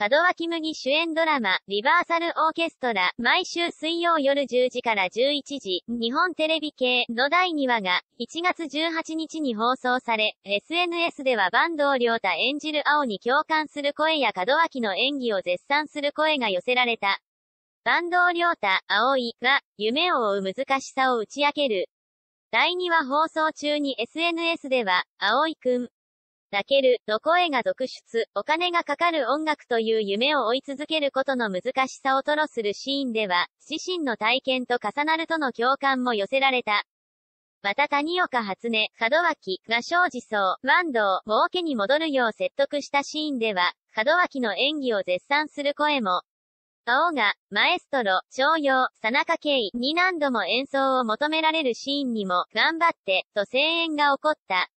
門脇麦主演ドラマ、リバーサルオーケストラ、毎週水曜夜10時から11時、日本テレビ系の第2話が、1月18日に放送され、SNS では坂東良太演じる青に共感する声や門脇の演技を絶賛する声が寄せられた。坂東良太、葵が、夢を追う難しさを打ち明ける。第2話放送中に SNS では、葵くん、泣ける、と声が続出、お金がかかる音楽という夢を追い続けることの難しさを吐露するシーンでは、自身の体験と重なるとの共感も寄せられた。また谷岡初音、門脇が庄司層、ワンドを儲けに戻るよう説得したシーンでは、門脇の演技を絶賛する声も、青が、マエストロ、徴用、佐中圭に何度も演奏を求められるシーンにも、頑張って、と声援が起こった。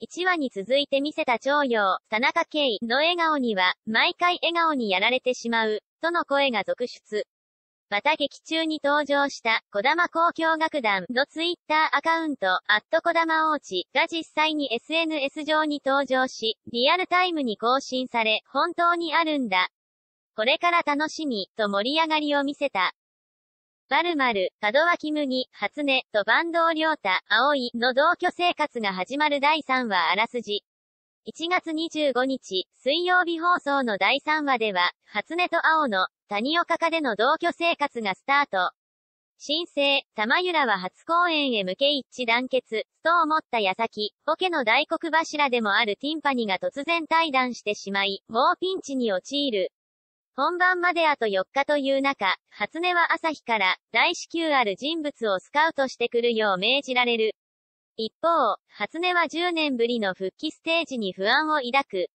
1話に続いて見せた徴用、田中圭の笑顔には、毎回笑顔にやられてしまう、との声が続出。また劇中に登場した、小玉交響楽団のツイッターアカウント、アット小玉王子が実際に SNS 上に登場し、リアルタイムに更新され、本当にあるんだ。これから楽しみ、と盛り上がりを見せた。まるまる、門脇麦、初音、と坂東良太、葵の同居生活が始まる第3話あらすじ。1月25日、水曜日放送の第3話では、初音と青の、谷岡家での同居生活がスタート。新生、玉浦は初公演へ向け一致団結、と思った矢先、ポケの大黒柱でもあるティンパニが突然対談してしまい、もうピンチに陥る。本番まであと4日という中、初音は朝日から、大至急ある人物をスカウトしてくるよう命じられる。一方、初音は10年ぶりの復帰ステージに不安を抱く。